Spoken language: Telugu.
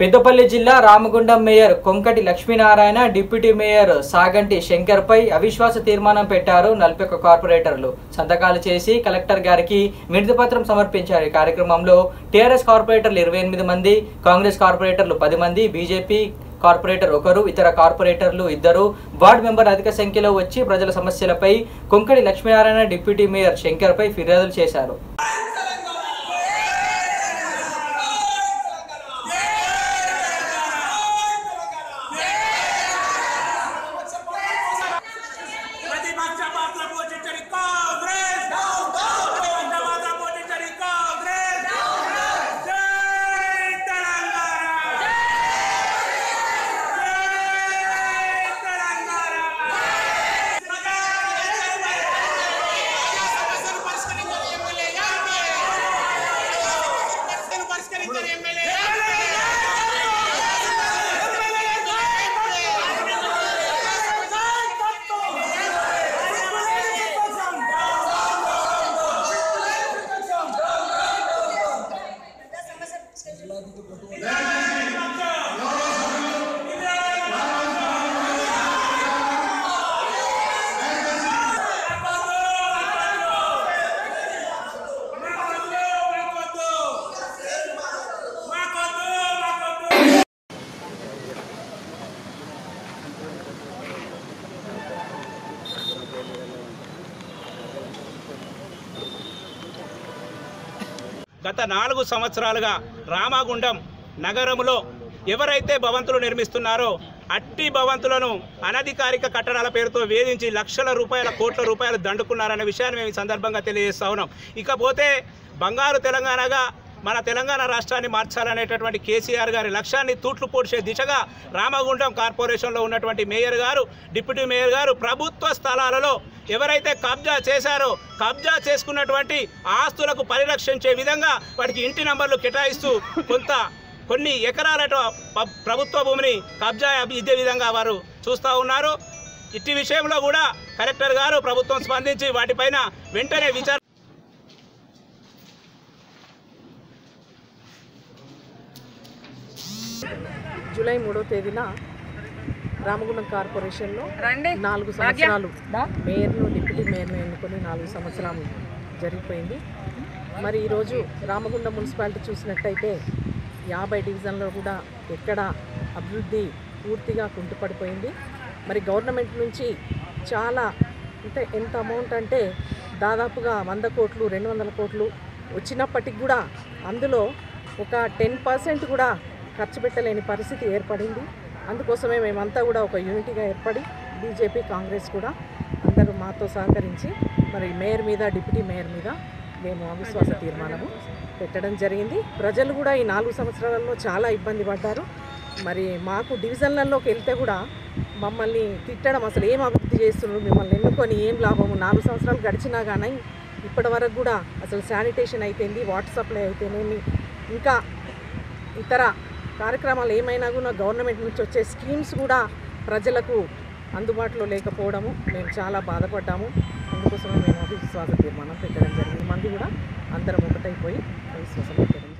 పెద్దపల్లి జిల్లా Ramagundam mayor Konkati Lakshminarayana deputy mayor Saganti Shankar పై అవిశ్వాస తీర్మానం పెట్టారు నలభై ఒక్క కార్పొరేటర్లు. సంతకాలు చేసి కలెక్టర్ గారికి వినతిపత్రం సమర్పించారు. ఈ కార్యక్రమంలో టీఆర్ఎస్ కార్పొరేటర్లు ఇరవై ఎనిమిది మంది కాంగ్రెస్ కార్పొరేటర్లు పది మంది బీజేపీ కార్పొరేటర్ ఒకరు ఇతర కార్పొరేటర్లు ఇద్దరు. వార్డు మెంబర్ అధిక సంఖ్యలో వచ్చి ప్రజల సమస్యలపై కొంకటి లక్ష్మీనారాయణ డిప్యూటీ మేయర్ శంకర్ పై ఫిర్యాదులు చేశారు. గత నాలుగు సంవత్సరాలుగా రామగుండం నగరంలో ఎవరైతే భవంతులు నిర్మిస్తున్నారో అట్టి భవంతులను అనధికారిక కట్టడాల పేరుతో వేధించి లక్షల రూపాయల కోట్ల రూపాయలు దండుకున్నారనే విషయాన్ని మేము ఈ సందర్భంగా తెలియజేస్తా ఉన్నాం. ఇకపోతే బంగారు తెలంగాణగా మన తెలంగాణ రాష్ట్రాన్ని మార్చాలనేటటువంటి కేసీఆర్ గారి లక్ష్యాన్ని తూట్లు పోడ్చే దిశగా రామగుండం కార్పొరేషన్లో ఉన్నటువంటి మేయర్ గారు డిప్యూటీ మేయర్ గారు ప్రభుత్వ స్థలాలలో ఎవరైతే కబ్జా చేశారో కబ్జా చేసుకున్నటువంటి ఆస్తులకు పరిరక్షించే విధంగా వాటికి ఇంటి నంబర్లు కేటాయిస్తూ కొంత కొన్ని ఎకరాల ప్రభుత్వ భూమిని కబ్జా ఇదే విధంగా వారు చూస్తూ ఉన్నారు. ఇట్టి విషయంలో కూడా కలెక్టర్ గారు ప్రభుత్వం స్పందించి వాటిపైన వెంటనే విచారణ జూలై మూడో తేదీన రామగుండం కార్పొరేషన్లో నాలుగు సంవత్సరాలు మేయర్ను డిప్యూటీ మేయర్ను ఎన్నుకొని నాలుగు సంవత్సరాలు జరిగిపోయింది. మరి ఈరోజు రామగుండం మున్సిపాలిటీ చూసినట్టయితే యాభై డివిజన్లో కూడా ఎక్కడ అభివృద్ధి పూర్తిగా కుంటుపడిపోయింది. మరి గవర్నమెంట్ నుంచి చాలా అంటే ఎంత అమౌంట్ అంటే దాదాపుగా వంద కోట్లు రెండు వందల కోట్లు వచ్చినప్పటికి కూడా అందులో ఒక టెన్ పర్సెంట్ కూడా ఖర్చు పెట్టలేని పరిస్థితి ఏర్పడింది. అందుకోసమే మేమంతా కూడా ఒక యూనిటీగా ఏర్పడి బీజేపీ కాంగ్రెస్ కూడా అందరూ మాతో సహకరించి మరి మేయర్ మీద డిప్యూటీ మేయర్ మీద మేము అవిశ్వాస తీర్మానము పెట్టడం జరిగింది. ప్రజలు కూడా ఈ నాలుగు సంవత్సరాలలో చాలా ఇబ్బంది పడ్డారు. మరి మాకు డివిజన్లలోకి వెళ్తే కూడా మమ్మల్ని తిట్టడం అసలు ఏం అభివృద్ధి చేస్తున్నారు మిమ్మల్ని ఎన్నుకొని ఏం లాభము నాలుగు సంవత్సరాలు గడిచినా కానీ ఇప్పటి వరకు కూడా అసలు శానిటేషన్ అయితేంది వాటర్ సప్లై అయితేనేమి ఇంకా ఇతర కార్యక్రమాలు ఏమైనా కూడా గవర్నమెంట్ నుంచి వచ్చే స్కీమ్స్ కూడా ప్రజలకు అందుబాటులో లేకపోవడము మేము చాలా బాధపడ్డాము. అందుకోసమే మేము అవిశ్వాస తీర్మానం పెట్టడం జరిగింది. మంది కూడా అందరం ఒకటైపోయి అవిశ్వాసం పెట్టడం